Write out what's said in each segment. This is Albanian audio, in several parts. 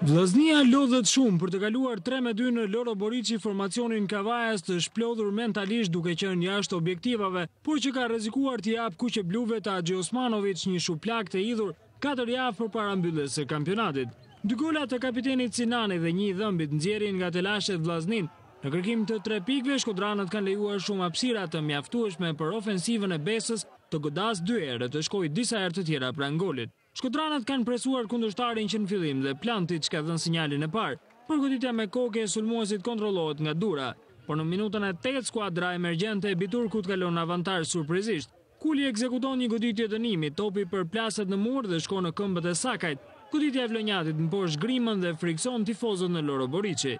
Vllaznia lodhet shumë për të kaluar 3 me 2 në Loro Boriçi formacionin kavajas të shplodhur mentalisht duke qenë jashtë objektivave, por që ka rrezikuar t'i japë kuqebluve të Haxhiosmanoviç një shuplakë të idhur 4 javë përpara mbylljes së kampionatit. Dy gola të kapitenit Sinani dhe një i Dhëmbit nxjerrin nga telashet Vllazninë. Në kërkim të 3 pikëve shkodranët kanë lejuar shumë hapësira të mjaftueshme për ofensivën e Besës të godasë dy herë e të shkojë disa herë të tjera pranë golit. Shkodranët kanë presuar kundërshtarin që në fillim dhe Plantiç ka dhënë sinjalin e parë. por goditja me kokë e sulmuesit kontrollohet nga Dura, por në minutën e tetë skuadra emergjente e Biturkut kalon në avantazh surprizisht. Kuli ekzekuton një goditje dënimi, topi përplaset në mur dhe shkon në këmbët e Sakajt. Goditja e vlonjatit mposht Grimën dhe frikëson tifozët në Loro Boriçi.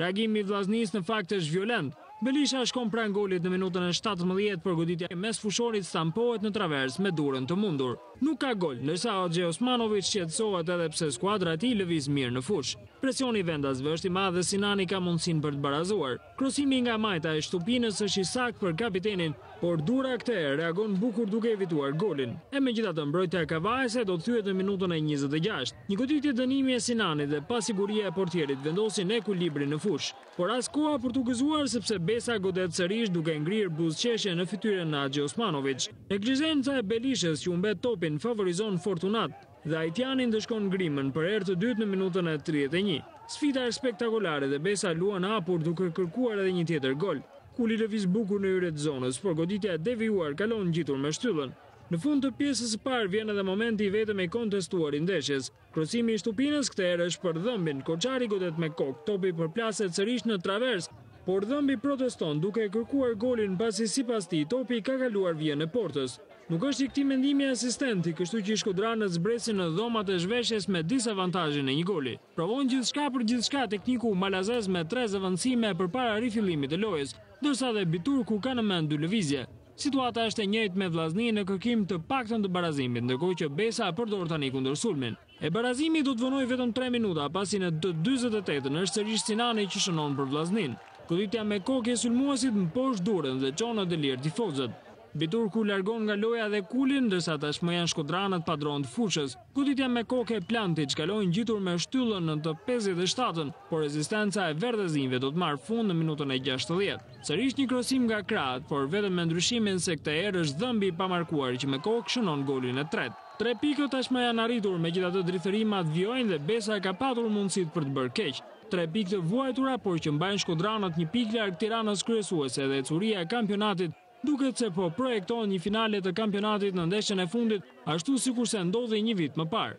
Reagimi i Vllaznisë në fakt është violent. Belisha shkon pranë golit në minutën e shtatëmbëdhjetë, por goditja e mesfushorit stampohet në traversë me Durën të mundur. Nuk ka gol, ndërsa Haxhiosmanoviç shqetësohet edhe pse skuadra e tij lëviz mirë në fushë. Presioni i vendasve është i madh dhe Sinani ka mundësinë për të barazuar. Krosimi nga majta e Shtupinës është i saktë për kapitenin, por Dura këtë herë reagon bukur duke evituar golin. E megjithatë mbrojtja e kavajase do të thyhet në minutën e njëzet e gjashtë. Një goditje dënimi e Sinanit dhe pasiguria e portierit vendosin ekuilibrin në fushë. Por as koha për t'u gëzuar sepse Besa godet sërish duke ngrirë buzëqeshjen në fytyrën e Haxhiosmanoviç. Neglizhenca e Belishës që humbet topin favorizon Fortunat. dhe haitiani ndëshkon Grimën për herë të dytë në minutën e tridhjetë e një. Sfida është spektakulare dhe Besa luan hapur duke kërkuar edhe një tjetër gol. Kuli lëviz bukur në hyrje të zonës, por goditja e devijuar kalon ngjitur me shtyllën. Në fund të pjesës së parë vjen edhe momenti i vetëm i kontestuar i ndeshjes. Krosimi i Shtupinës këtë herë është për Dhëmbin, korçari godet me kokë, topi përplaset sërish në traversë, por Dhëmbi proteston duke kërkuar golin pasi sipas tij topi ka kaluar vijën e portës. Nuk është i këtij mendimi asistenti, kështu që shkodranët zbresin në dhomat e zhveshjes me disavantazhin e një goli. Provon gjithçka për gjithçka tekniku malazez me tre zëvendësime përpara rifillimit të lojës, ndërsa dhe Biturku ka në mend dy lëvizje. Situata është e njëjtë me Vllazninë në kërkim të paktën të barazimit, ndërkohë që Besa përdor tani kundërsulmin. E barazimi do të vonojë vetëm tre minuta, pasi në të dyzet e tetën është sërish Sinani që shënon për Vllazninë. Goditja me kokë e sulmuesit mposht Durën dhe çon në delir tifozët. Biturku largon nga loja edhe Kulin, ndërsa tashmë janë shkodranët padronë të fushës. Goditja me kokë e Plantiç kalon ngjitur me shtyllën në të pesëdhjetë e shtatën, por rezistenca e verdhezinjve do të marrë fund në minutën e gjashtëdhjetë. Sërish një krosim nga krahët, por vetëm me ndryshimin se këtë herë është Dhëmbi i pamarkuar që me kokë shënon golin e tretë. Tre pikët tashmë janë arritur, megjithatë drithërimat vijojnë dhe Besa e ka patur mundësitë për të bërë keq. Tre pikë të vuajtura, por që mbajnë shkodranët një pikë larg Tiranës kryesuese dhe ecuria e kampionatit duket se po projekton një finale të kampionatit në ndeshjen e fundit, ashtu sikurse ndodhi një vit më parë.